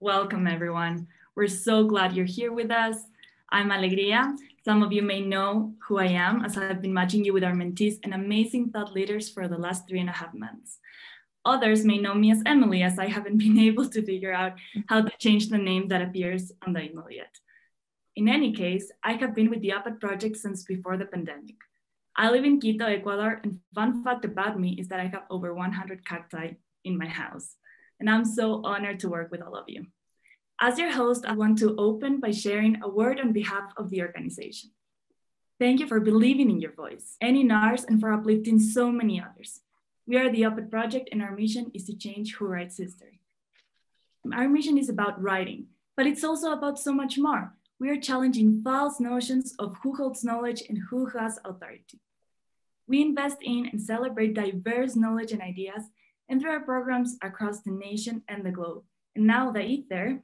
Welcome, everyone. We're so glad you're here with us. I'm Alegria. Some of you may know who I am as I've been matching you with our mentees and amazing thought leaders for the last three and a half months. Others may know me as Emily as I haven't been able to figure out how to change the name that appears on the email yet. In any case, I have been with the Op-Ed project since before the pandemic. I live in Quito, Ecuador, and fun fact about me is that I have over 100 cacti in my house. And I'm so honored to work with all of you. As your host, I want to open by sharing a word on behalf of the organization. Thank you for believing in your voice and in ours and for uplifting so many others. We are the Op-Ed Project and our mission is to change who writes history. Our mission is about writing, but it's also about so much more. We are challenging false notions of who holds knowledge and who has authority. We invest in and celebrate diverse knowledge and ideas and through our programs across the nation and the globe. And now that it's there,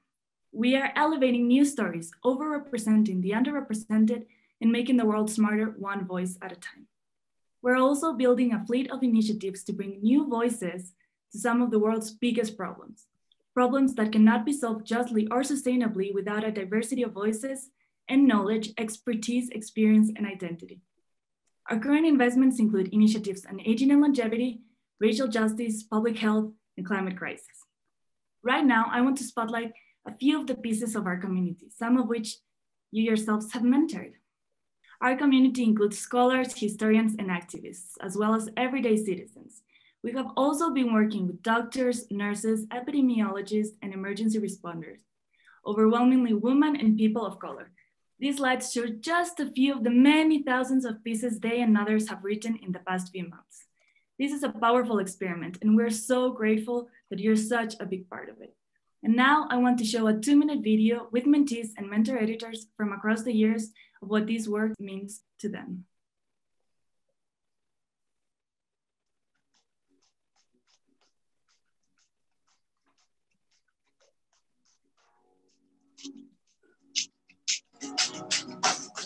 we are elevating news stories, overrepresenting the underrepresented, and making the world smarter one voice at a time. We're also building a fleet of initiatives to bring new voices to some of the world's biggest problems, problems that cannot be solved justly or sustainably without a diversity of voices and knowledge, expertise, experience, and identity. Our current investments include initiatives on aging and longevity, racial justice, public health, and climate crisis. Right now, I want to spotlight a few of the pieces of our community, some of which you yourselves have mentored. Our community includes scholars, historians, and activists, as well as everyday citizens. We have also been working with doctors, nurses, epidemiologists, and emergency responders, overwhelmingly women and people of color. These slides show just a few of the many thousands of pieces they and others have written in the past few months. This is a powerful experiment, and we're so grateful that you're such a big part of it. And now I want to show a two minute video with mentees and mentor editors from across the years of what this work means to them.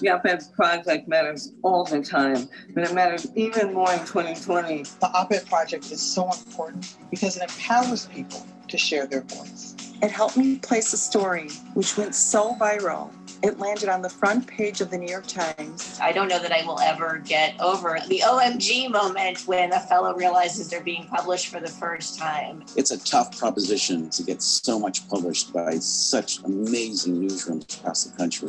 The op-ed project matters all the time, but it matters even more in 2020. The op-ed project is so important because it empowers people to share their voice. It helped me place a story which went so viral it landed on the front page of the New York Times. I don't know that I will ever get over the OMG moment when a fellow realizes they're being published for the first time. It's a tough proposition to get so much published by such amazing newsrooms across the country.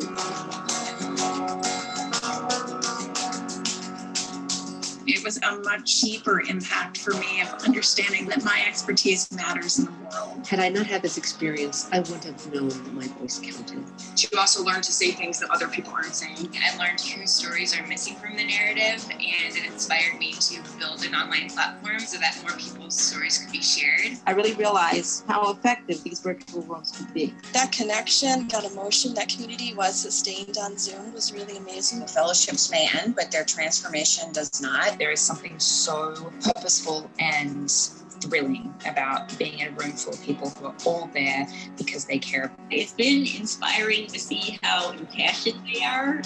It was a much deeper impact for me of understanding that my expertise matters in the world. Had I not had this experience, I wouldn't have known that my voice counted. To also learn to say things that other people aren't saying. I learned whose stories are missing from the narrative, and it inspired me to build an online platform so that more people's stories could be shared. I really realized how effective these virtual rooms could be. That connection, that emotion, that community was sustained on Zoom was really amazing. The fellowships may end, but their transformation does not there is something so purposeful and thrilling about being in a room full of people who are all there because they care. It's been inspiring to see how impassioned they are.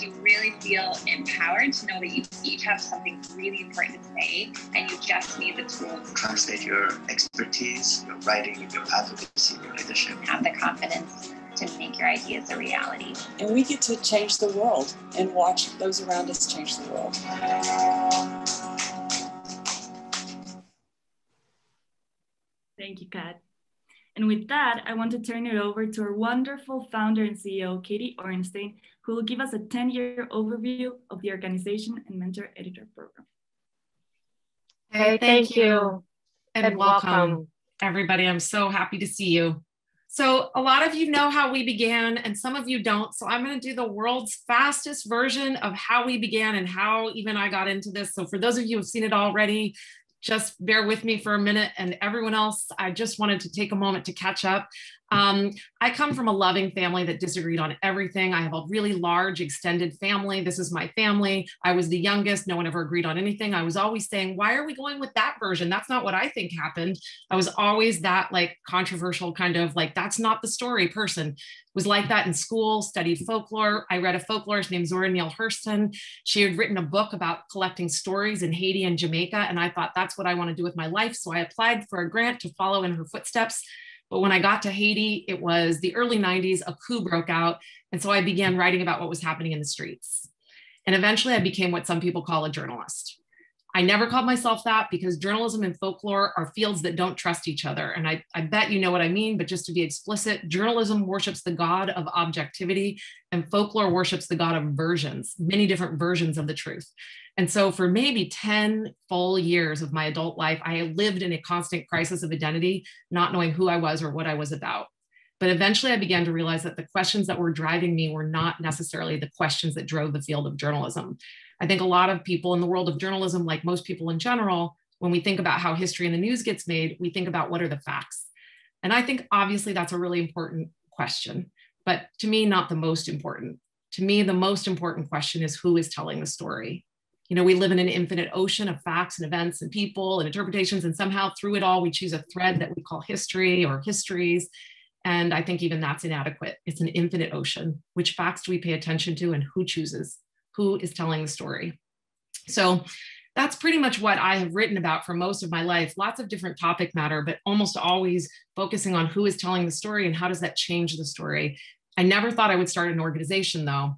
You really feel empowered to know that you each have something really important to say and you just need the tools. Translate your expertise, your writing, your advocacy, your leadership. Have the confidence to make your ideas a reality. And we get to change the world and watch those around us change the world. Thank you, Kat. And with that, I want to turn it over to our wonderful founder and CEO, Katie Orenstein, who will give us a 10-year overview of the organization and mentor editor program. Hey, thank you and welcome, everybody. I'm so happy to see you. So a lot of you know how we began and some of you don't. So I'm going to do the world's fastest version of how we began and how even I got into this. So for those of you who've seen it already, just bear with me for a minute and everyone else, I just wanted to take a moment to catch up. Um, I come from a loving family that disagreed on everything. I have a really large extended family. This is my family. I was the youngest. No one ever agreed on anything. I was always saying, why are we going with that version? That's not what I think happened. I was always that like controversial kind of like, that's not the story person. Was like that in school, studied folklore. I read a folklorist named Zora Neale Hurston. She had written a book about collecting stories in Haiti and Jamaica. And I thought that's what I want to do with my life. So I applied for a grant to follow in her footsteps. But when I got to Haiti, it was the early 90s, a coup broke out. And so I began writing about what was happening in the streets. And eventually I became what some people call a journalist. I never called myself that because journalism and folklore are fields that don't trust each other. And I, I bet you know what I mean, but just to be explicit, journalism worships the God of objectivity and folklore worships the God of versions, many different versions of the truth. And so for maybe 10 full years of my adult life, I lived in a constant crisis of identity, not knowing who I was or what I was about. But eventually I began to realize that the questions that were driving me were not necessarily the questions that drove the field of journalism. I think a lot of people in the world of journalism, like most people in general, when we think about how history and the news gets made, we think about what are the facts. And I think obviously that's a really important question, but to me, not the most important. To me, the most important question is who is telling the story? You know, we live in an infinite ocean of facts and events and people and interpretations. And somehow through it all, we choose a thread that we call history or histories. And I think even that's inadequate. It's an infinite ocean. Which facts do we pay attention to and who chooses? Who is telling the story? So that's pretty much what I have written about for most of my life. Lots of different topic matter, but almost always focusing on who is telling the story and how does that change the story. I never thought I would start an organization though.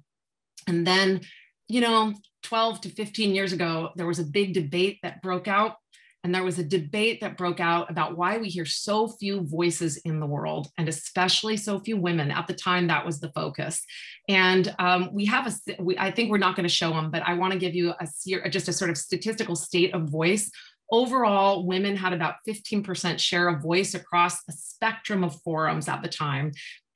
And then, you know, 12 to 15 years ago, there was a big debate that broke out. And there was a debate that broke out about why we hear so few voices in the world, and especially so few women. At the time, that was the focus. And um, we have a, we, I think we're not going to show them, but I want to give you a just a sort of statistical state of voice overall women had about 15% share of voice across a spectrum of forums at the time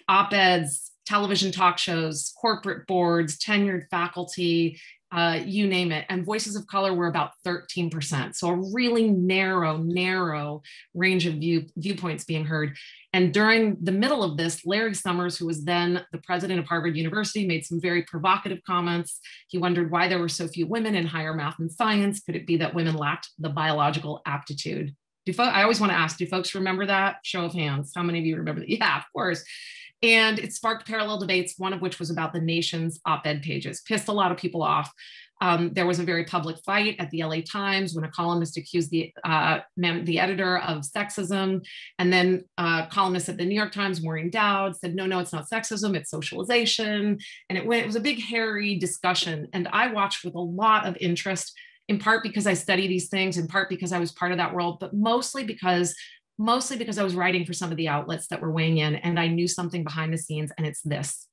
op-eds television talk shows corporate boards tenured faculty uh, you name it. And voices of color were about 13%. So a really narrow, narrow range of view, viewpoints being heard. And during the middle of this, Larry Summers, who was then the president of Harvard University, made some very provocative comments. He wondered why there were so few women in higher math and science. Could it be that women lacked the biological aptitude? Do I always want to ask, do folks remember that? Show of hands. How many of you remember that? Yeah, of course. And it sparked parallel debates, one of which was about the nation's op ed pages, pissed a lot of people off. Um, there was a very public fight at the LA Times when a columnist accused the uh, the editor of sexism, and then uh, columnists at the New York Times, Maureen Dowd, said, "No, no, it's not sexism; it's socialization." And it went. It was a big, hairy discussion, and I watched with a lot of interest. In part because I study these things, in part because I was part of that world, but mostly because mostly because I was writing for some of the outlets that were weighing in and I knew something behind the scenes, and it's this.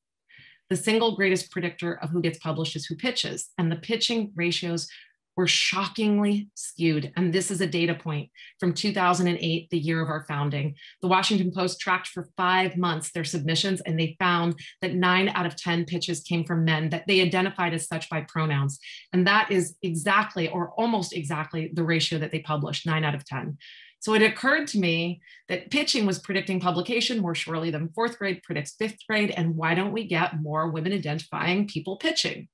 The single greatest predictor of who gets published is who pitches, and the pitching ratios were shockingly skewed. And this is a data point from 2008, the year of our founding. The Washington Post tracked for five months their submissions, and they found that nine out of 10 pitches came from men that they identified as such by pronouns. And that is exactly or almost exactly the ratio that they published nine out of 10. So it occurred to me that pitching was predicting publication more surely than fourth grade predicts fifth grade. And why don't we get more women identifying people pitching?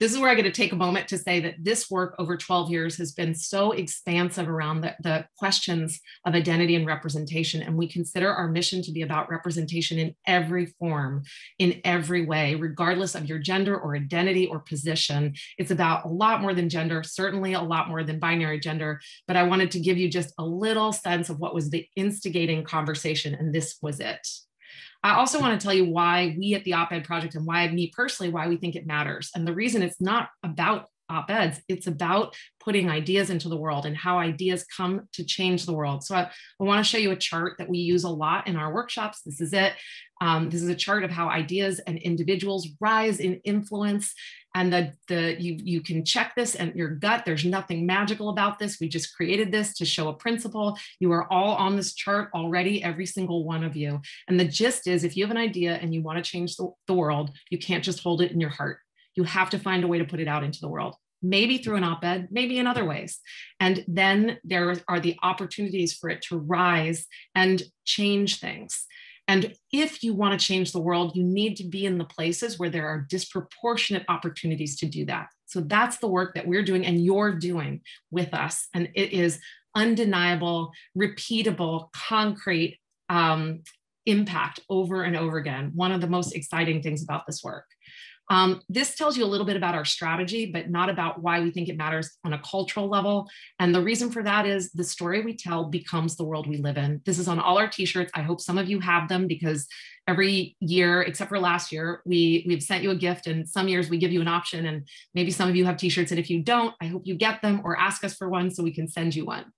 This is where I get to take a moment to say that this work over 12 years has been so expansive around the, the, questions of identity and representation. And we consider our mission to be about representation in every form, in every way, regardless of your gender or identity or position. It's about a lot more than gender, certainly a lot more than binary gender. But I wanted to give you just a little sense of what was the instigating conversation, and this was it. I also want to tell you why we at the Op Ed Project and why me personally, why we think it matters. And the reason it's not about op eds, it's about putting ideas into the world and how ideas come to change the world. So I, I want to show you a chart that we use a lot in our workshops. This is it. Um, this is a chart of how ideas and individuals rise in influence and the the you you can check this and your gut. There's nothing magical about this. We just created this to show a principle. You are all on this chart already every single one of you. And the gist is if you have an idea and you want to change the, the world you can't just hold it in your heart. You have to find a way to put it out into the world maybe through an op ed, maybe in other ways. And then there are the opportunities for it to rise and change things. And if you want to change the world, you need to be in the places where there are disproportionate opportunities to do that. So that's the work that we're doing and you're doing with us. And it is undeniable, repeatable, concrete um, impact over and over again. One of the most exciting things about this work. Um, this tells you a little bit about our strategy, but not about why we think it matters on a cultural level. And the reason for that is the story we tell becomes the world we live in. This is on all our t-shirts. I hope some of you have them because every year, except for last year, we, we've sent you a gift and some years we give you an option and maybe some of you have t-shirts and if you don't, I hope you get them or ask us for one so we can send you one.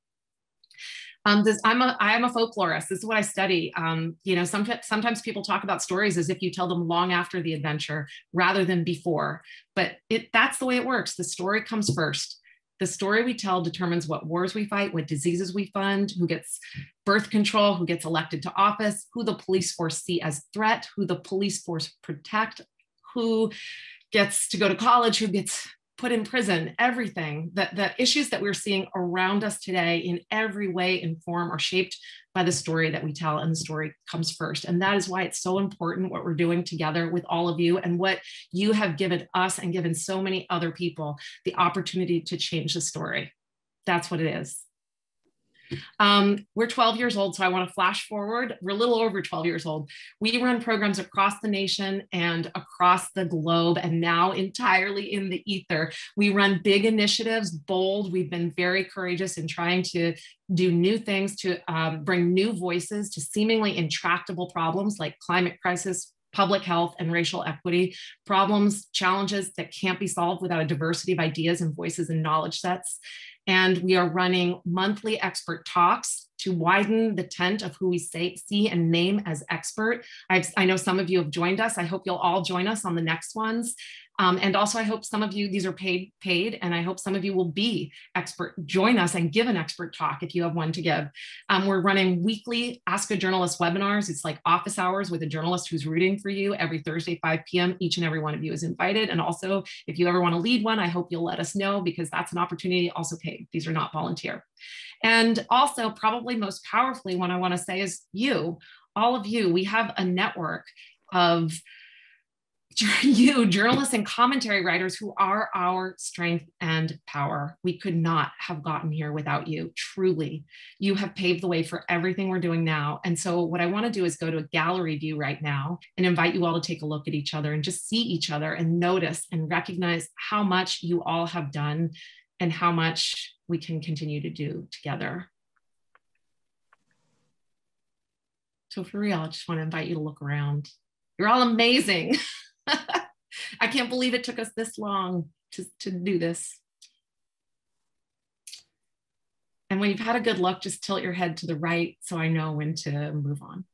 Um, this, I'm a I am a folklorist. This is what I study. Um, you know, sometimes sometimes people talk about stories as if you tell them long after the adventure rather than before. But it that's the way it works. The story comes first. The story we tell determines what wars we fight, what diseases we fund, who gets birth control, who gets elected to office, who the police force see as threat, who the police force protect, who gets to go to college, who gets put in prison, everything that the issues that we're seeing around us today in every way and inform are shaped by the story that we tell and the story comes first. And that is why it's so important what we're doing together with all of you and what you have given us and given so many other people the opportunity to change the story. That's what it is. Um, we're 12 years old, so I want to flash forward. We're a little over 12 years old. We run programs across the nation and across the globe, and now entirely in the ether. We run big initiatives, bold. We've been very courageous in trying to do new things to um, bring new voices to seemingly intractable problems like climate crisis, public health and racial equity, problems, challenges that can't be solved without a diversity of ideas and voices and knowledge sets. And we are running monthly expert talks to widen the tent of who we say, see and name as expert. I've, I know some of you have joined us. I hope you'll all join us on the next ones. Um, and also, I hope some of you, these are paid, paid, and I hope some of you will be expert, join us and give an expert talk if you have one to give. Um, we're running weekly Ask a Journalist webinars. It's like office hours with a journalist who's rooting for you every Thursday, 5 p.m. Each and every one of you is invited. And also, if you ever want to lead one, I hope you'll let us know because that's an opportunity also paid. These are not volunteer. And also, probably most powerfully, what I want to say is you, all of you, we have a network of you, journalists and commentary writers who are our strength and power. We could not have gotten here without you, truly. You have paved the way for everything we're doing now. And so, what I want to do is go to a gallery view right now and invite you all to take a look at each other and just see each other and notice and recognize how much you all have done and how much we can continue to do together. So, for real, I just want to invite you to look around. You're all amazing. I can't believe it took us this long to, to do this. And when you've had a good look, just tilt your head to the right so I know when to move on.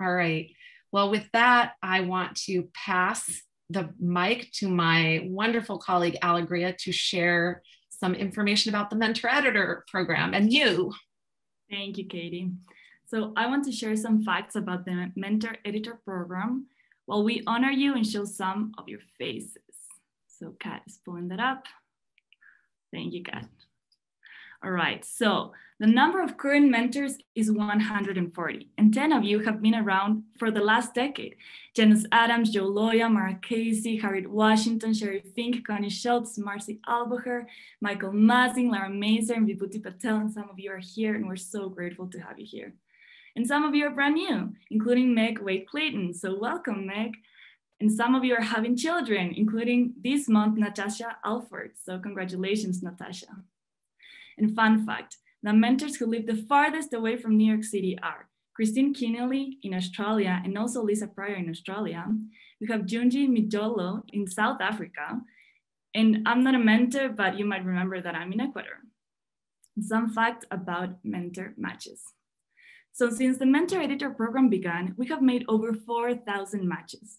All right. Well, with that, I want to pass the mic to my wonderful colleague, Alegria, to share some information about the Mentor Editor program and you. Thank you, Katie. So I want to share some facts about the Mentor Editor program while we honor you and show some of your faces. So Kat is pulling that up. Thank you, Kat. All right, so the number of current mentors is 140, and 10 of you have been around for the last decade. Janice Adams, Joe Loya, Mara Casey, Harriet Washington, Sheri Fink, Connie Schultz, Marci Alboher, Michael Massing, Lara Mazer, and Vibhuti Patel, and some of you are here, and we're so grateful to have you here. And some of you are brand new, including Meg Waite Clayton. So welcome, Meg. And some of you are having children, including this month, Natasha Alford. So congratulations, Natasha. And fun fact, the mentors who live the farthest away from New York City are Christine Kenneally in Australia and also Lisa Pryor in Australia. We have Junji Mijolo in South Africa. And I'm not a mentor, but you might remember that I'm in Ecuador. Some facts about mentor matches. So since the Mentor Editor program began, we have made over 4,000 matches.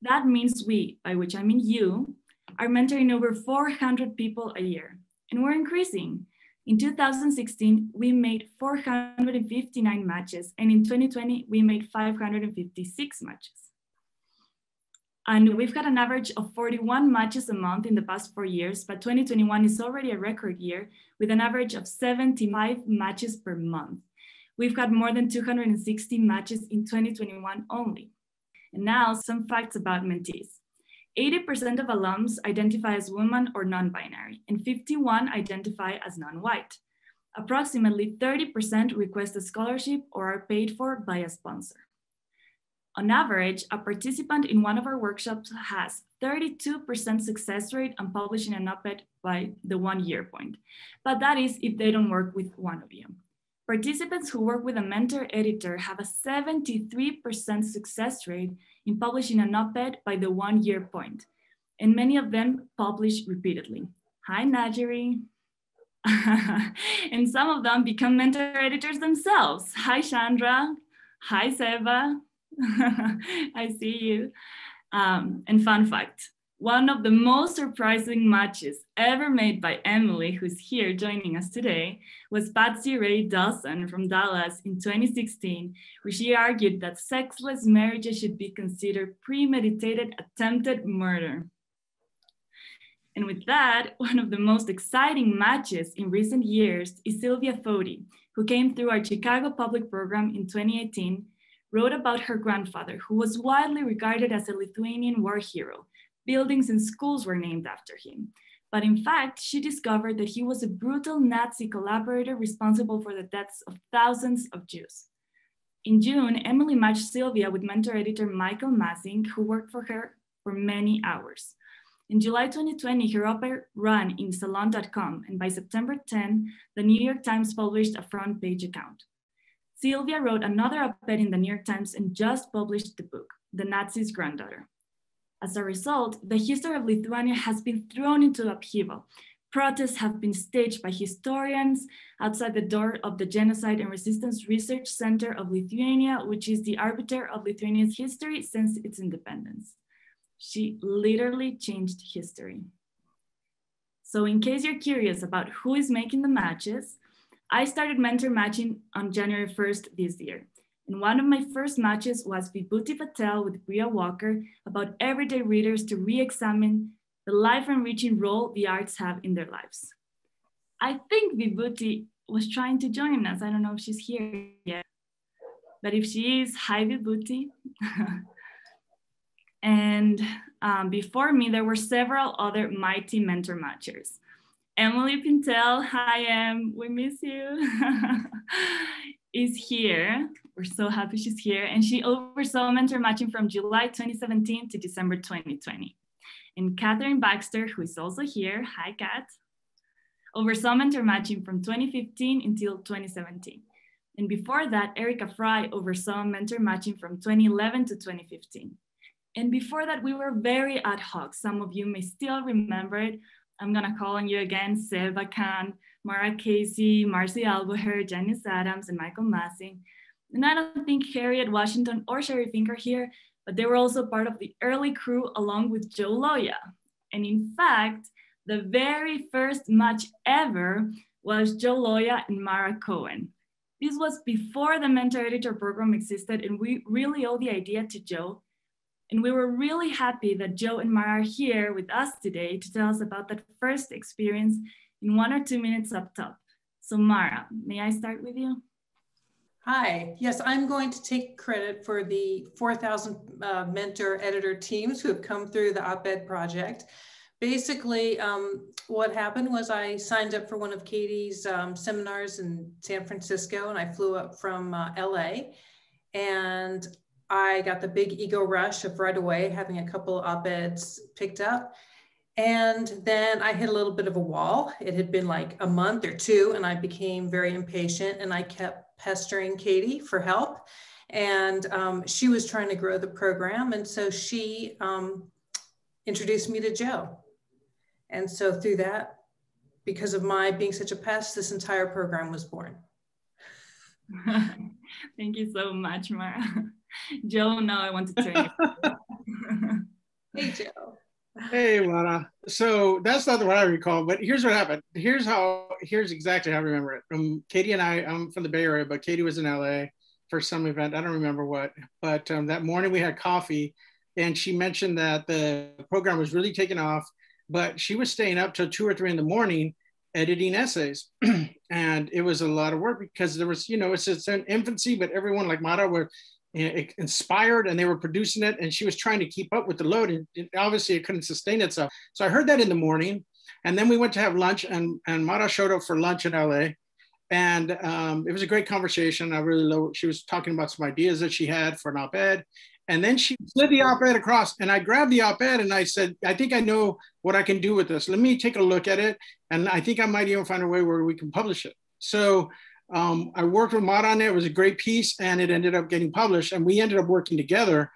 That means we, by which I mean you, are mentoring over 400 people a year, and we're increasing. In 2016, we made 459 matches, and in 2020, we made 556 matches. And we've got an average of 41 matches a month in the past four years, but 2021 is already a record year with an average of 75 matches per month. We've got more than 260 matches in 2021 only. And now some facts about mentees. 80% of alums identify as woman or non-binary, and 51 identify as non-white. Approximately 30% request a scholarship or are paid for by a sponsor. On average, a participant in one of our workshops has 32% success rate on publishing an op-ed by the one year point, but that is if they don't work with one of you. Participants who work with a mentor editor have a 73% success rate in publishing an op-ed by the one year point, and many of them publish repeatedly. Hi, Najeri. and some of them become mentor editors themselves. Hi, Chandra. Hi, Seba. I see you. Um, and fun fact, one of the most surprising matches ever made by Emily, who's here joining us today, was Patsy Ray Dawson from Dallas in 2016, where she argued that sexless marriages should be considered premeditated attempted murder. And with that, one of the most exciting matches in recent years is Sylvia Foti, who came through our Chicago Public Program in 2018 wrote about her grandfather, who was widely regarded as a Lithuanian war hero. Buildings and schools were named after him. But in fact, she discovered that he was a brutal Nazi collaborator responsible for the deaths of thousands of Jews. In June, Emily matched Sylvia with mentor editor Michael Massing, who worked for her for many hours. In July 2020, her op-ed ran in salon.com, and by September 10, the New York Times published a front page account. Sylvia wrote another op-ed in the New York Times and just published the book, The Nazi's Granddaughter. As a result, the history of Lithuania has been thrown into upheaval. Protests have been staged by historians outside the door of the Genocide and Resistance Research Center of Lithuania, which is the arbiter of Lithuania's history since its independence. She literally changed history. So in case you're curious about who is making the matches, I started mentor matching on January 1st this year. And one of my first matches was Vibhuti Patel with Bria Walker about everyday readers to re-examine the life-enriching role the arts have in their lives. I think Vibhuti was trying to join us. I don't know if she's here yet. But if she is, hi Vibhuti. and um, before me, there were several other mighty mentor matchers. Emily Pintel, hi Em, we miss you, is here. We're so happy she's here. And she oversaw mentor matching from July 2017 to December 2020. And Catherine Baxter, who is also here, hi Kat, oversaw mentor matching from 2015 until 2017. And before that, Erica Fry oversaw mentor matching from 2011 to 2015. And before that, we were very ad hoc. Some of you may still remember it, I'm gonna call on you again, Seba Khan, Mara Casey, Marci Alboher, Janice Adams, and Michael Massing. And I don't think Harriet Washington or Sheri Fink are here, but they were also part of the early crew along with Joe Loya. And in fact, the very first match ever was Joe Loya and Mara Cohen. This was before the mentor editor program existed, and we really owe the idea to Joe and we were really happy that Joe and Mara are here with us today to tell us about that first experience in one or two minutes up top. So Mara, may I start with you? Hi, yes, I'm going to take credit for the 4,000 uh, mentor editor teams who have come through the op-ed project. Basically, um, what happened was I signed up for one of Katie's um, seminars in San Francisco and I flew up from uh, LA and I got the big ego rush of right away having a couple op-eds picked up. And then I hit a little bit of a wall. It had been like a month or two, and I became very impatient and I kept pestering Katie for help. And um, she was trying to grow the program. And so she um, introduced me to Joe. And so through that, because of my being such a pest, this entire program was born. Thank you so much, Mara. Joe, now I want to turn you. hey, Joe. Hey, Lana. So that's not one I recall, but here's what happened. Here's how, here's exactly how I remember it. Um, Katie and I, I'm from the Bay Area, but Katie was in LA for some event. I don't remember what, but um, that morning we had coffee and she mentioned that the program was really taking off, but she was staying up till two or three in the morning editing essays. and it was a lot of work because there was, you know, it's, it's an infancy, but everyone like Mara were inspired and they were producing it and she was trying to keep up with the load and obviously it couldn't sustain itself. So I heard that in the morning and then we went to have lunch and, and Mara showed up for lunch in LA and um, it was a great conversation. I really love, she was talking about some ideas that she had for an op-ed and then she slid the op-ed across and I grabbed the op-ed and I said, I think I know what I can do with this. Let me take a look at it. And I think I might even find a way where we can publish it. So um, I worked with Mara on it. It was a great piece and it ended up getting published and we ended up working together.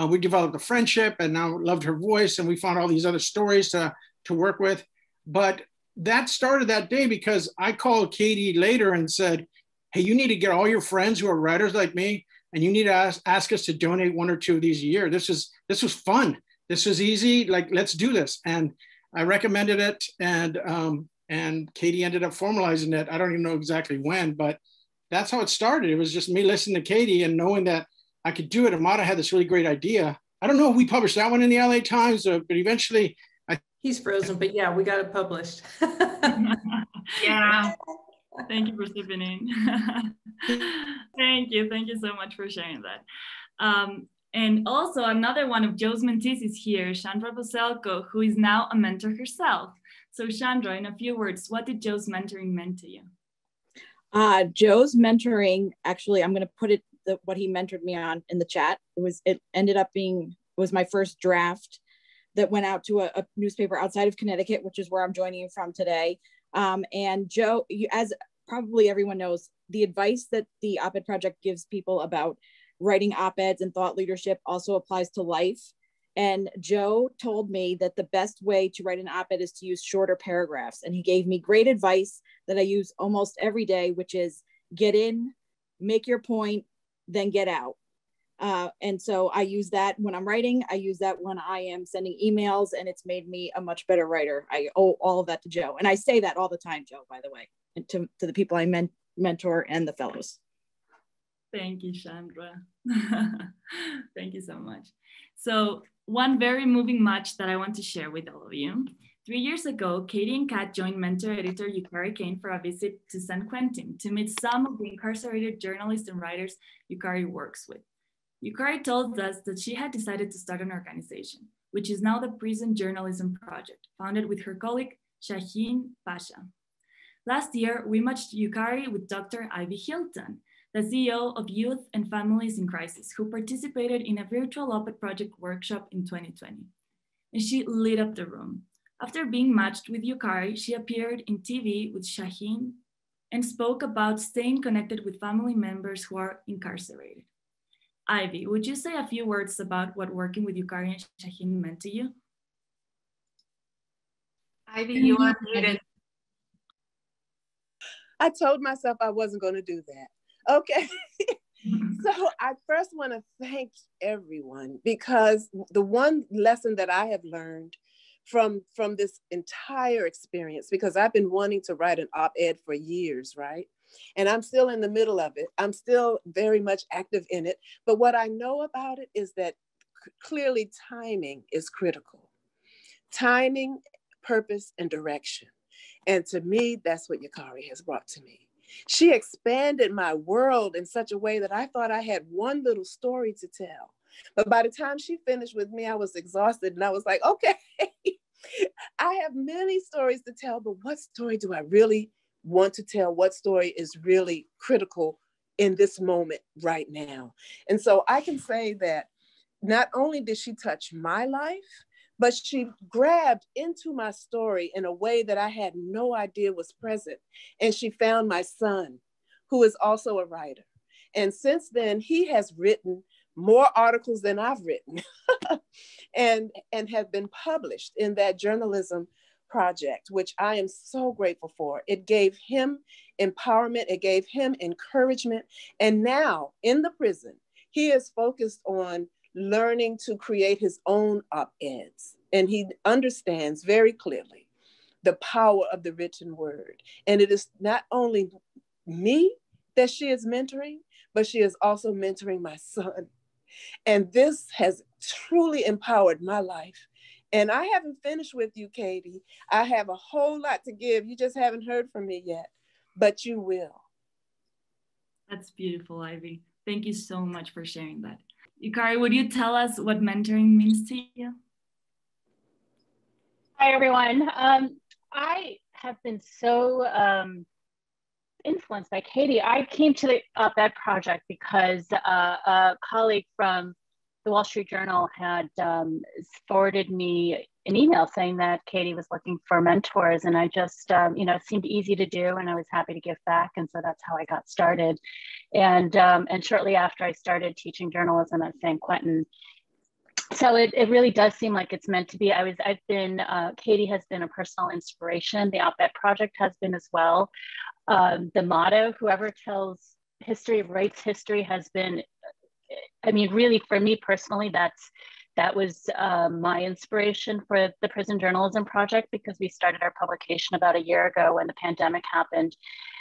Uh, we developed a friendship and now loved her voice and we found all these other stories to, to work with. But that started that day because I called Katie later and said, hey, you need to get all your friends who are writers like me and you need to ask, ask us to donate one or two of these a year. This is this was fun. This was easy. Like let's do this. And I recommended it, and um, and Katie ended up formalizing it. I don't even know exactly when, but that's how it started. It was just me listening to Katie and knowing that I could do it. Amada had this really great idea. I don't know if we published that one in the LA Times, uh, but eventually I. He's frozen, but yeah, we got it published. yeah. Thank you for stepping in. thank you. Thank you so much for sharing that. Um, and also another one of Joe's mentees is here, Chandra Bozelko, who is now a mentor herself. So Chandra, in a few words, what did Joe's mentoring mean to you? Uh, Joe's mentoring, actually, I'm going to put it the, what he mentored me on in the chat. It was it ended up being was my first draft that went out to a, a newspaper outside of Connecticut, which is where I'm joining you from today. Um, and Joe, you, as probably everyone knows, the advice that the op ed project gives people about writing op eds and thought leadership also applies to life. And Joe told me that the best way to write an op ed is to use shorter paragraphs. And he gave me great advice that I use almost every day, which is get in, make your point, then get out. Uh, and so I use that when I'm writing. I use that when I am sending emails, and it's made me a much better writer. I owe all of that to Joe. And I say that all the time, Joe, by the way, and to, to the people I men- mentor and the fellows. Thank you, Chandra. Thank you so much. So, one very moving match that I want to share with all of you. Three years ago, Katie and Kat joined mentor editor Yukari Kane for a visit to San Quentin to meet some of the incarcerated journalists and writers Yukari works with. Yukari told us that she had decided to start an organization, which is now the Prison Journalism Project, founded with her colleague Shaheen Pasha. Last year, we matched Yukari with Dr. Ivy Hilton, the CEO of Youth and Families in Crisis, who participated in a virtual op-ed project workshop in 2020. And she lit up the room. After being matched with Yukari, she appeared in TV with Shaheen and spoke about staying connected with family members who are incarcerated. Ivy, would you say a few words about what working with Yukari and Shaheen meant to you? Ivy, you are muted. I told myself I wasn't going to do that. Okay. so I first want to thank everyone because the one lesson that I have learned from from this entire experience because I've been wanting to write an op-ed for years, right? And I'm still in the middle of it. I'm still very much active in it. But what I know about it is that clearly timing is critical. Timing, purpose, and direction. And to me, that's what Yukari has brought to me. She expanded my world in such a way that I thought I had one little story to tell. But by the time she finished with me, I was exhausted and I was like, okay, I have many stories to tell, but what story do I really want to tell what story is really critical in this moment right now. And so I can say that not only did she touch my life, but she grabbed into my story in a way that I had no idea was present. And she found my son, who is also a writer. And since then, he has written more articles than I've written and, and have been published in that journalism project, which I am so grateful for. It gave him empowerment, it gave him encouragement. And now in the prison, he is focused on learning to create his own op eds. And he understands very clearly the power of the written word. And it is not only me that she is mentoring, but she is also mentoring my son. And this has truly empowered my life. And I haven't finished with you, Katie. I have a whole lot to give. You just haven't heard from me yet, but you will. That's beautiful, Ivy. Thank you so much for sharing that. Yukari, would you tell us what mentoring means to you? Hi, everyone. Um, I have been so um, influenced by Katie. I came to the op-ed project because uh, a colleague from the Wall Street Journal had um, forwarded me an email saying that Katie was looking for mentors, and I just, um, you know, it seemed easy to do, and I was happy to give back, and so that's how I got started. And um, and shortly after, I started teaching journalism at San Quentin. So it, it really does seem like it's meant to be. I was I've been uh, Katie has been a personal inspiration. The Op-Ed Project has been as well. Um, the motto, whoever tells history writes history, has been I mean, really, for me personally, that's that was uh, my inspiration for the Prison Journalism Project because we started our publication about a year ago when the pandemic happened,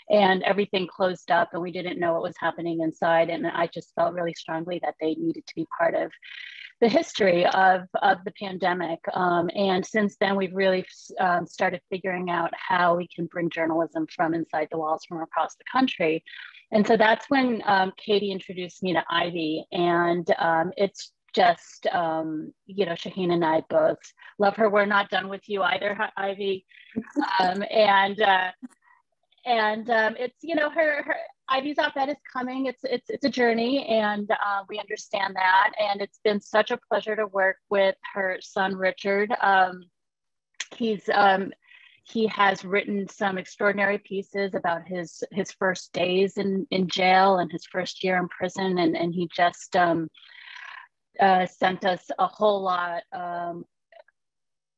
and everything closed up, and we didn't know what was happening inside. And I just felt really strongly that they needed to be part of the history of, of the pandemic. Um, and since then, we've really um, started figuring out how we can bring journalism from inside the walls from across the country. And so that's when um, Katie introduced me to Ivy, and um, it's just um, you know Shaheen and I both love her. We're not done with you either, Ivy, um, and uh, and um, it's you know her her Ivy's op-ed is coming. It's it's it's a journey, and uh, we understand that. And it's been such a pleasure to work with her son Richard. Um, he's um, he has written some extraordinary pieces about his his first days in in jail and his first year in prison and and he just um, uh, sent us a whole lot um,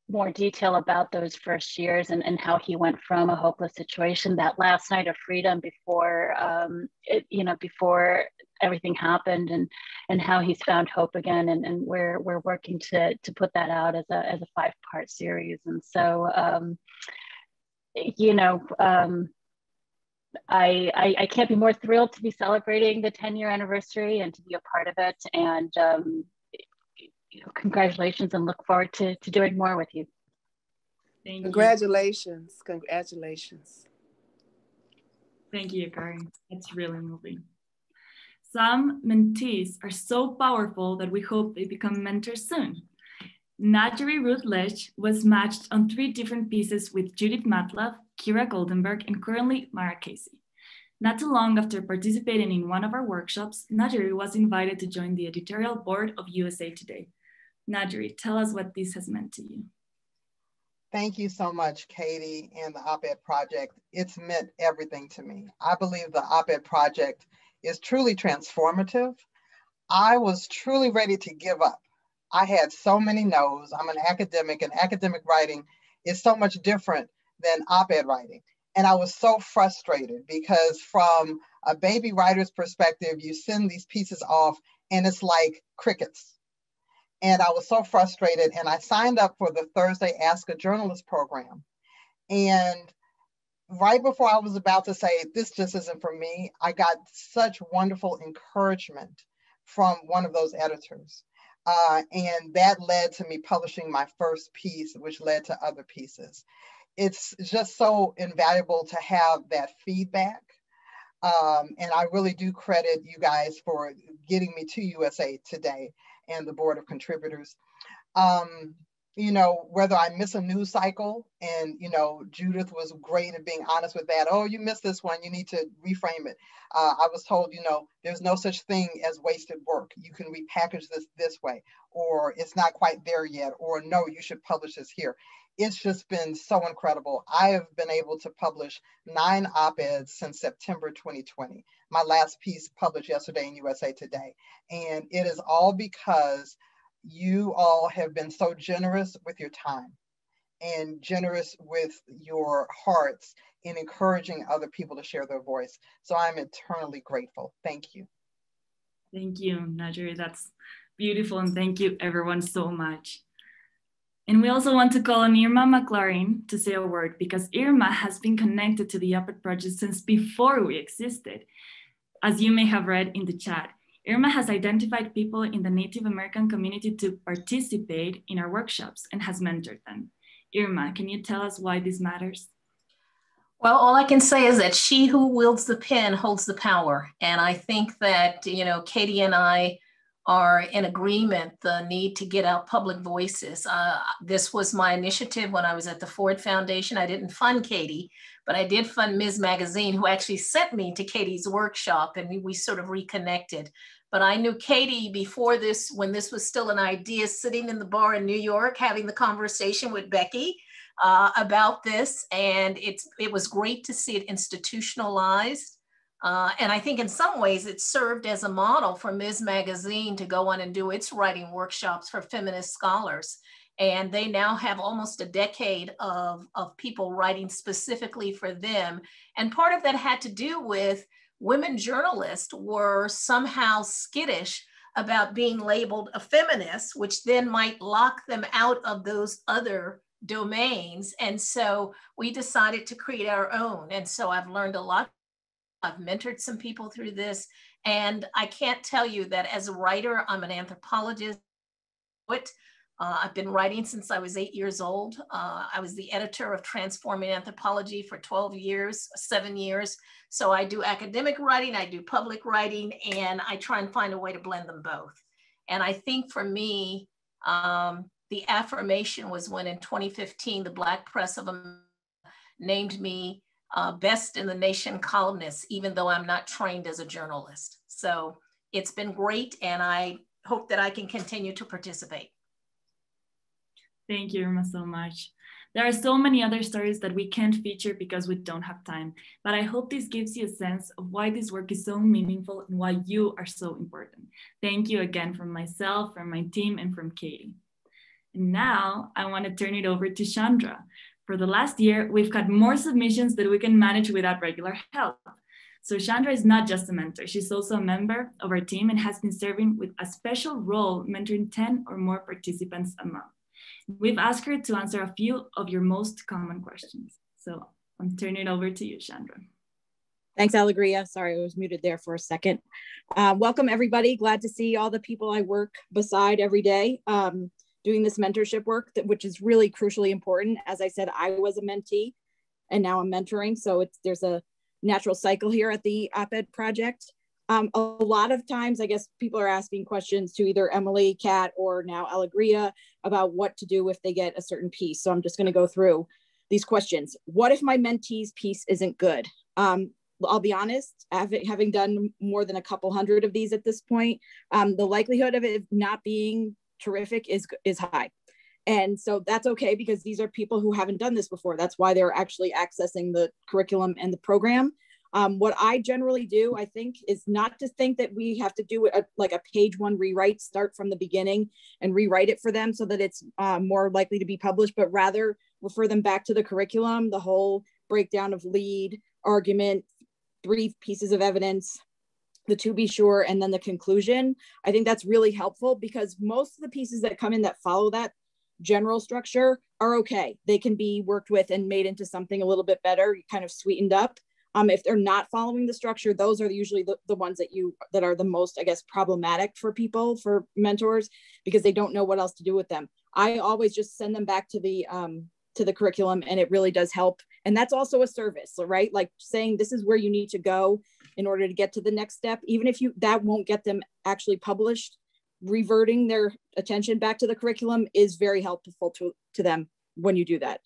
more detail about those first years and, and how he went from a hopeless situation that last night of freedom before um, it, you know before everything happened and and how he's found hope again and, and we're we're working to to put that out as a as a five part series. And so um, you know, um, I, I, I, can't be more thrilled to be celebrating the 10 year anniversary and to be a part of it. And um, you know, congratulations and look forward to, to doing more with you. Thank Congratulations. You. Congratulations. Thank you, Karen. It's really moving. Some mentees are so powerful that we hope they become mentors soon. Najeri Rutledge was matched on three different pieces with Judith Matloff, Kira Goldenberg, and currently Mara Casey. Not too long after participating in one of our workshops, Najeri was invited to join the editorial board of USA Today. Najeri, tell us what this has meant to you. Thank you so much, Katie and the Op-Ed Project. It's meant everything to me. I believe the Op-Ed Project is truly transformative. I was truly ready to give up I had so many no's. I'm an academic, and academic writing is so much different than op ed writing. And I was so frustrated because, from a baby writer's perspective, you send these pieces off and it's like crickets. And I was so frustrated. And I signed up for the Thursday Ask a Journalist program. And right before I was about to say, this just isn't for me, I got such wonderful encouragement from one of those editors. Uh, and that led to me publishing my first piece, which led to other pieces. It's just so invaluable to have that feedback. Um, and I really do credit you guys for getting me to USA Today and the board of contributors. Um, you know, whether I miss a news cycle, and you know, Judith was great at being honest with that. Oh, you missed this one, you need to reframe it. Uh, I was told, you know, there's no such thing as wasted work. You can repackage this this way, or it's not quite there yet, or no, you should publish this here. It's just been so incredible. I have been able to publish nine op eds since September 2020. My last piece published yesterday in USA Today. And it is all because you all have been so generous with your time and generous with your hearts in encouraging other people to share their voice. So I'm eternally grateful. Thank you. Thank you, Najeri. That's beautiful. And thank you, everyone, so much. And we also want to call on Irma McClaurin to say a word because Irma has been connected to the Op-Ed Project since before we existed. As you may have read in the chat, Irma has identified people in the Native American community to participate in our workshops and has mentored them. Irma, can you tell us why this matters? Well, all I can say is that she who wields the pen holds the power. And I think that, you know, Katie and I are in agreement the need to get out public voices. Uh, this was my initiative when I was at the Ford Foundation. I didn't fund Katie, but I did fund Ms. Magazine, who actually sent me to Katie's workshop, and we, we sort of reconnected. But I knew Katie before this, when this was still an idea, sitting in the bar in New York, having the conversation with Becky uh, about this, and it's it was great to see it institutionalized. Uh, and I think in some ways it served as a model for Ms. Magazine to go on and do its writing workshops for feminist scholars. And they now have almost a decade of, of people writing specifically for them. And part of that had to do with women journalists were somehow skittish about being labeled a feminist, which then might lock them out of those other domains. And so we decided to create our own. And so I've learned a lot I've mentored some people through this. And I can't tell you that as a writer, I'm an anthropologist. Uh, I've been writing since I was eight years old. Uh, I was the editor of Transforming Anthropology for 12 years, seven years. So I do academic writing, I do public writing, and I try and find a way to blend them both. And I think for me, um, the affirmation was when in 2015, the Black Press of America named me uh, best in the nation columnist, even though I'm not trained as a journalist. So it's been great, and I hope that I can continue to participate. Thank you, Irma, so much. There are so many other stories that we can't feature because we don't have time, but I hope this gives you a sense of why this work is so meaningful and why you are so important. Thank you again from myself, from my team, and from Katie. And now I want to turn it over to Chandra, for the last year, we've got more submissions that we can manage without regular help. So Chandra is not just a mentor, she's also a member of our team and has been serving with a special role mentoring 10 or more participants a month. We've asked her to answer a few of your most common questions. So I'm turning it over to you, Chandra. Thanks, Alegria. Sorry, I was muted there for a second. Uh, welcome, everybody. Glad to see all the people I work beside every day. Um, doing this mentorship work, that, which is really crucially important. As I said, I was a mentee and now I'm mentoring. So it's there's a natural cycle here at the op-ed project. Um, a lot of times, I guess people are asking questions to either Emily, Kat, or now Alegria about what to do if they get a certain piece. So I'm just going to go through these questions. What if my mentee's piece isn't good? Um, I'll be honest, having done more than a couple hundred of these at this point, um, the likelihood of it not being terrific is is high. And so that's okay because these are people who haven't done this before. That's why they're actually accessing the curriculum and the program. Um, what i generally do i think is not to think that we have to do a, like a page one rewrite start from the beginning and rewrite it for them so that it's uh, more likely to be published but rather refer them back to the curriculum the whole breakdown of lead argument three pieces of evidence the to be sure and then the conclusion i think that's really helpful because most of the pieces that come in that follow that general structure are okay. They can be worked with and made into something a little bit better kind of sweetened up. Um, if they're not following the structure those are usually the, the ones that you that are the most i guess problematic for people for mentors because they don't know what else to do with them. I always just send them back to the um, to the curriculum and it really does help. And that's also a service right? Like saying this is where you need to go in order to get to the next step. Even if you that won't get them actually published reverting their attention back to the curriculum is very helpful to, to them when you do that.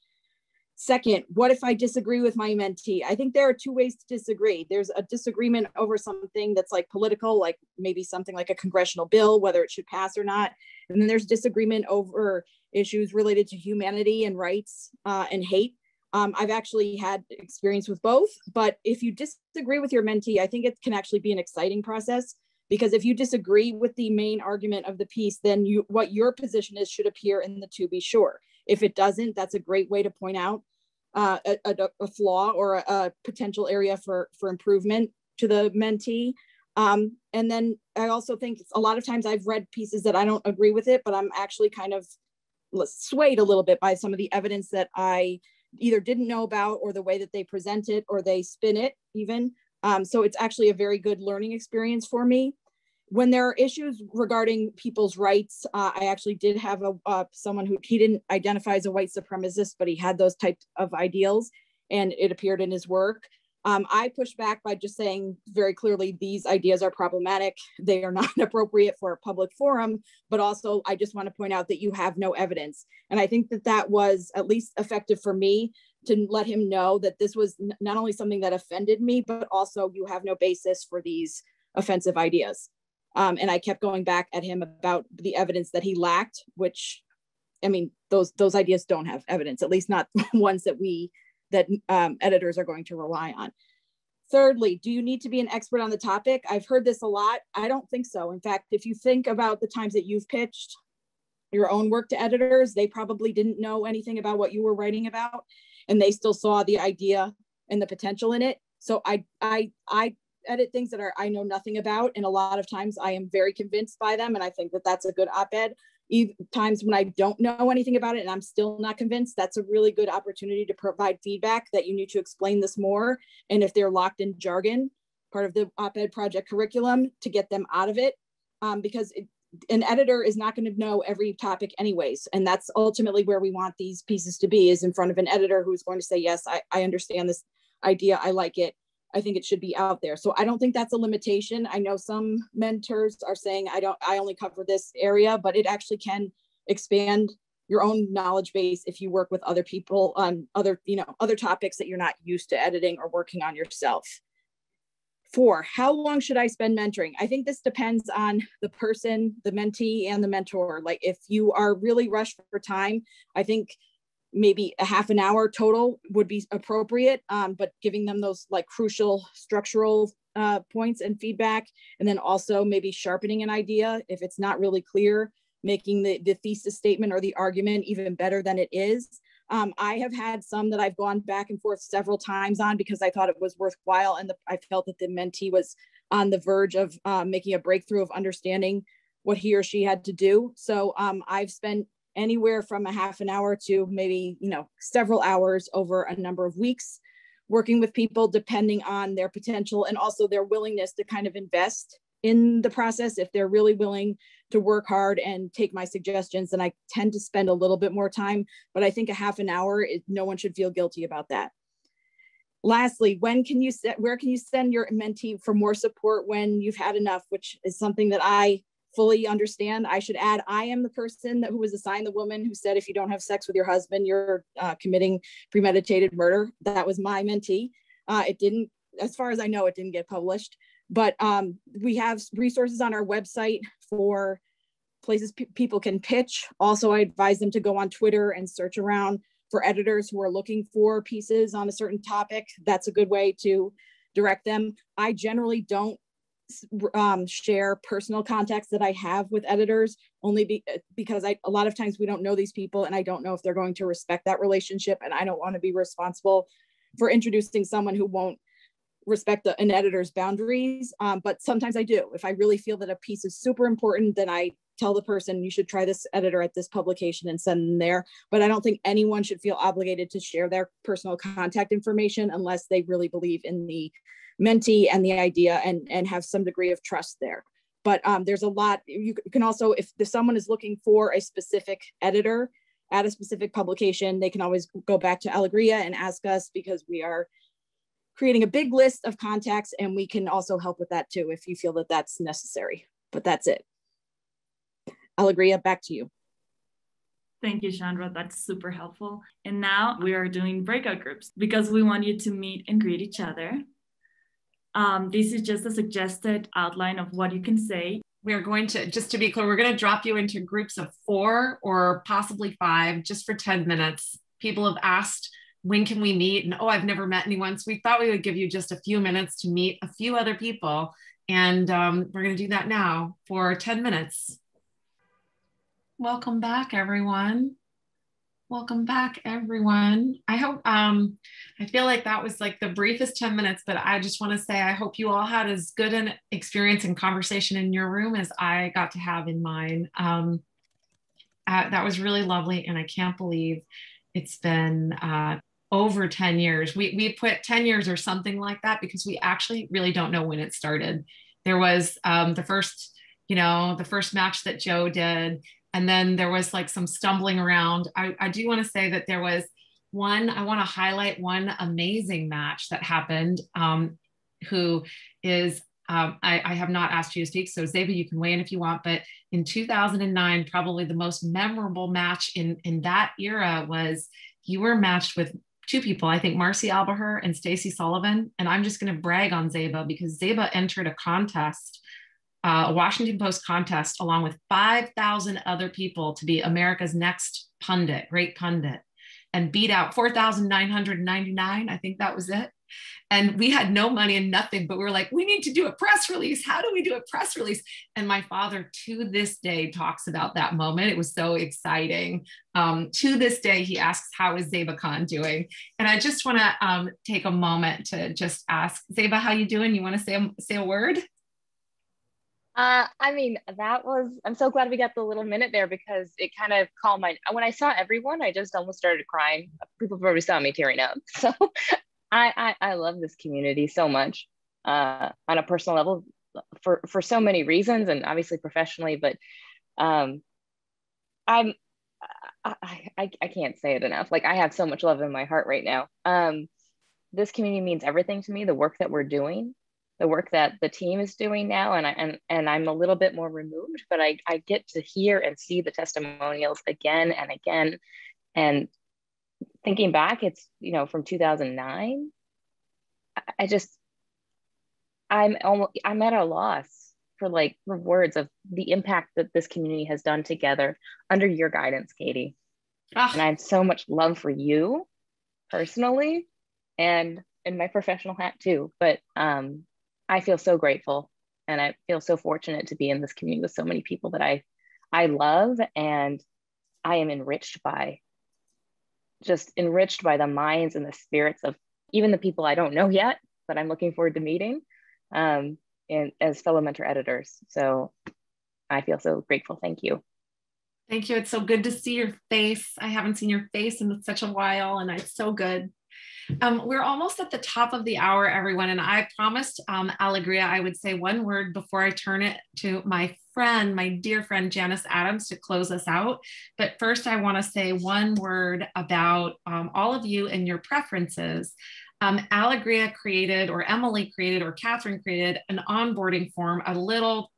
Second what if i disagree with my mentee? I think there are two ways to disagree. There's a disagreement over something that's like political like maybe something like a congressional bill whether it should pass or not. And then there's disagreement over issues related to humanity and rights uh, and hate um, I've actually had experience with both, but if you disagree with your mentee, I think it can actually be an exciting process because if you disagree with the main argument of the piece, then you what your position is should appear in the to be sure. If it doesn't, that's a great way to point out uh, a, a, a, flaw or a, a, potential area for, for improvement to the mentee. Um, and then I also think a lot of times I've read pieces that I don't agree with it, but I'm actually kind of swayed a little bit by some of the evidence that I either didn't know about or the way that they present it or they spin it even. Um, so it's actually a very good learning experience for me. when there are issues regarding people's rights, uh, I actually did have a uh, someone who he didn't identify as a white supremacist, but he had those types of ideals, and it appeared in his work. Um, I push back by just saying very clearly these ideas are problematic. They are not appropriate for a public forum, but also I just want to point out that you have no evidence. And I think that that was at least effective for me to let him know that this was not only something that offended me, but also you have no basis for these offensive ideas. Um, and I kept going back at him about the evidence that he lacked, which, I mean, those those ideas don't have evidence, at least not ones that we that um, editors are going to rely on. Thirdly, do you need to be an expert on the topic? I've heard this a lot. I don't think so. In fact, if you think about the times that you've pitched your own work to editors, they probably didn't know anything about what you were writing about, and they still saw the idea and the potential in it. So I, I, I edit things that are I know nothing about, and a lot of times I am very convinced by them, and I think that that's a good op-ed times when I don't know anything about it and I'm still not convinced, that's a really good opportunity to provide feedback that you need to explain this more. And if they're locked in jargon, part of the op-ed project curriculum to get them out of it, um, because it, an editor is not going to know every topic anyways. And that's ultimately where we want these pieces to be is in front of an editor who's going to say, yes, I, I understand this idea. I like it. I think it should be out there. So I don't think that's a limitation. I know some mentors are saying I don't I only cover this area, but it actually can expand your own knowledge base if you work with other people on other, you know, other topics that you're not used to editing or working on yourself. Four, how long should I spend mentoring? I think this depends on the person, the mentee, and the mentor. Like if you are really rushed for time, I think maybe a half an hour total would be appropriate, um, but giving them those like crucial structural uh, points and feedback, and then also maybe sharpening an idea if it's not really clear, making the, the thesis statement or the argument even better than it is. Um, I have had some that I've gone back and forth several times on because I thought it was worthwhile and the, I felt that the mentee was on the verge of uh, making a breakthrough of understanding what he or she had to do. So um, I've spent anywhere from a half an hour to maybe you know several hours over a number of weeks working with people depending on their potential and also their willingness to kind of invest in the process if they're really willing to work hard and take my suggestions. Then i tend to spend a little bit more time but i think a half an hour it, no one should feel guilty about that. Lastly when can you set where can you send your mentee for more support when you've had enough which is something that i fully understand. I should add, I am the person that, who was assigned the woman who said, if you don't have sex with your husband, you're uh, committing premeditated murder. That was my mentee. Uh, it didn't, as far as I know, it didn't get published. But um, we have resources on our website for places people can pitch. Also, I advise them to go on Twitter and search around for editors who are looking for pieces on a certain topic. That's a good way to direct them. I generally don't um, share personal contacts that I have with editors only be, uh, because I, a lot of times we don't know these people and I don't know if they're going to respect that relationship. And I don't want to be responsible for introducing someone who won't respect the, an editor's boundaries. Um, but sometimes I do. If I really feel that a piece is super important, then I tell the person you should try this editor at this publication and send them there. But I don't think anyone should feel obligated to share their personal contact information unless they really believe in the mentee and the idea and, and have some degree of trust there. But um, there's a lot, you can also, if, if someone is looking for a specific editor at a specific publication, they can always go back to Alegria and ask us because we are creating a big list of contacts and we can also help with that too if you feel that that's necessary. But that's it. Alegria, back to you. Thank you, Chandra. That's super helpful. And now we are doing breakout groups because we want you to meet and greet each other. Um, this is just a suggested outline of what you can say. We are going to, just to be clear, we're going to drop you into groups of four or possibly five just for 10 minutes. People have asked, when can we meet? And oh, I've never met anyone. So we thought we would give you just a few minutes to meet a few other people. And um, we're going to do that now for 10 minutes. Welcome back, everyone. Welcome back, everyone. I hope, um, I feel like that was like the briefest 10 minutes, but I just want to say I hope you all had as good an experience and conversation in your room as I got to have in mine. Um, uh, that was really lovely, and I can't believe it's been uh, over 10 years. We, we put 10 years or something like that because we actually really don't know when it started. There was um, the first you know, the first match that Joe did. And then there was like some stumbling around. I, I do want to say that there was one, I want to highlight one amazing match that happened, um, who is um, I, I, have not asked you to speak, so Zeba, you can weigh in if you want. But in 2009, probably the most memorable match in in that era was you were matched with two people. I think Marci Alboher and Stacy Sullivan. And I'm just going to brag on Zeba because Zeba entered a contest, uh, a Washington Post contest, along with 5,000 other people to be America's next pundit, great pundit, and beat out 4,999. I think that was it. And we had no money and nothing but we were like we need to do a press release. How do we do a press release? And my father to this day talks about that moment. It was so exciting. Um, to this day he asks how is zeba khan doing? And i just want to um, take a moment to just ask zeba how you doing? You want to say say a word uh, I mean, that was, I'm so glad we got the little minute there because it kind of calmed my, when I saw everyone, I just almost started crying. People probably saw me tearing up. So I, I, I love this community so much uh, on a personal level for, for so many reasons and obviously professionally, but um, I'm, I, I, I can't say it enough. Like I have so much love in my heart right now. Um, this community means everything to me, the work that we're doing, the work that the team is doing now. And I, and, and I'm a little bit more removed, but I, I get to hear and see the testimonials again and again. And thinking back, it's, you know, from 2009. I just, I'm almost, I'm at a loss for like for words of the impact that this community has done together under your guidance, Katie. Ah. And I have so much love for you personally and in my professional hat too. But um, I feel so grateful and I feel so fortunate to be in this community with so many people that I I love and I am enriched by just enriched by the minds and the spirits of even the people I don't know yet, but I'm looking forward to meeting um, and as fellow mentor editors. So I feel so grateful. Thank you. Thank you. It's so good to see your face. I haven't seen your face in such a while, and it's so good. Um, we're almost at the top of the hour, everyone, and I promised um, Alegria I would say one word before I turn it to my friend, my dear friend Janice Adams, to close us out. But first, I want to say one word about um, all of you and your preferences. Um, Alegria created, or Emily created, or Catherine created an onboarding form, a little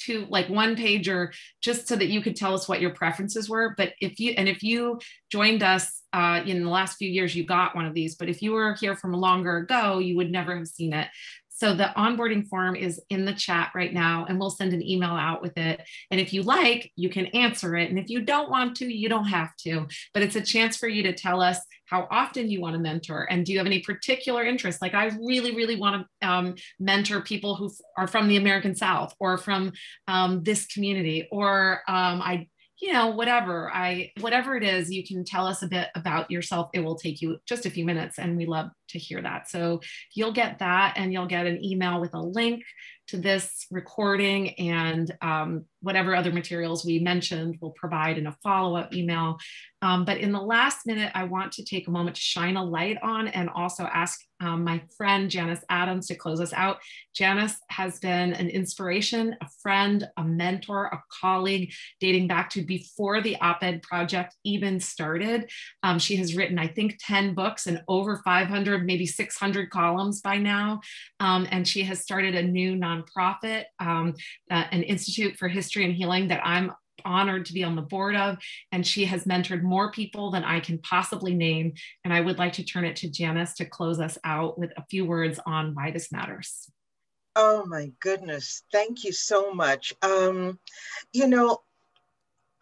to like one pager just so that you could tell us what your preferences were. But if you and if you joined us uh, in the last few years you got one of these. But if you were here from longer ago you would never have seen it so the onboarding form is in the chat right now, and we'll send an email out with it. And if you like, you can answer it. And if you don't want to, you don't have to. But it's a chance for you to tell us how often you want to mentor and do you have any particular interest like i really really want to um, mentor people who are from the american south or from um, this community or um, i you know whatever i whatever it is you can tell us a bit about yourself. It will take you just a few minutes and we love to hear that. So you'll get that and you'll get an email with a link to this recording and um, whatever other materials we mentioned we'll provide in a follow-up email. Um, but in the last minute i want to take a moment to shine a light on and also ask um, my friend janice adams to close us out. Janice has been an inspiration a friend a mentor a colleague dating back to before the op-ed project even started. Um, she has written i think 10 books and over 500 maybe 600 columns by now. Um, and she has started a new nonprofit um, uh, an institute for history and Healing that I'm honored to be on the board of. And she has mentored more people than I can possibly name. And I would like to turn it to Janice to close us out with a few words on why this matters. Oh my goodness. Thank you so much. Um, you know,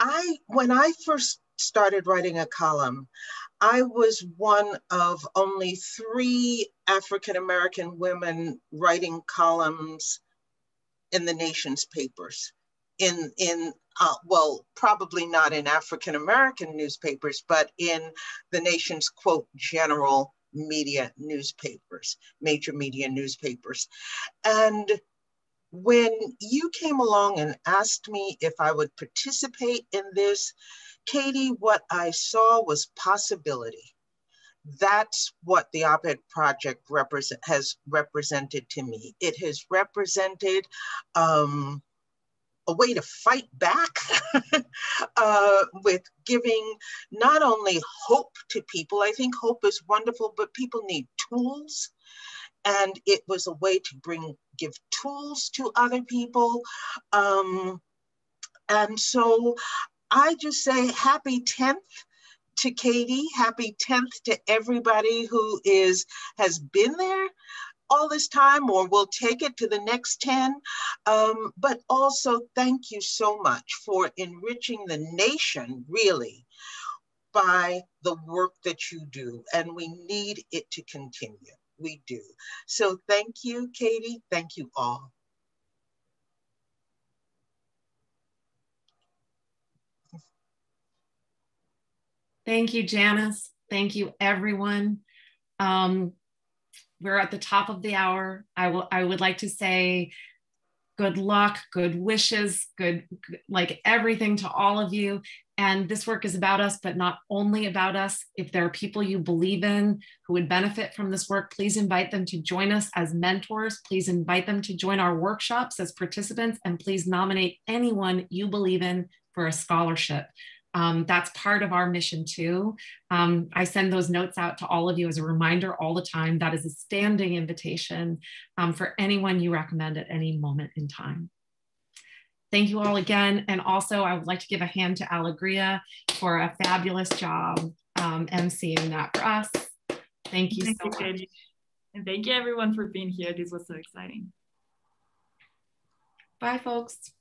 I, when I first started writing a column, I was one of only three African American women writing columns in the nation's papers. In in uh, well probably not in African American newspapers, but in the nation's quote general media newspapers, major media newspapers, and when you came along and asked me if I would participate in this, Katie, what I saw was possibility. That's what the op-ed project represent, has represented to me. It has represented um, a way to fight back uh, with giving not only hope to people, I think hope is wonderful, but people need tools. And it was a way to bring, give tools to other people. Um, and so I just say happy 10th to Katie, happy 10th to everybody who is has been there all this time or we'll take it to the next 10. Um, but also thank you so much for enriching the nation really by the work that you do. And we need it to continue. We do. So thank you, Katie. Thank you all. Thank you, Janice. Thank you, everyone. Um, we're at the top of the hour. I will. I would like to say good luck, good wishes, good like everything to all of you. And this work is about us, but not only about us. If there are people you believe in who would benefit from this work, please invite them to join us as mentors. Please invite them to join our workshops as participants, and please nominate anyone you believe in for a scholarship. Um, that's part of our mission too. Um, I send those notes out to all of you as a reminder all the time. That is a standing invitation um, for anyone you recommend at any moment in time. Thank you all again. And also I would like to give a hand to Alegria for a fabulous job um, emceeing that for us. Thank you thank so you, much. And thank you everyone for being here. This was so exciting. Bye folks.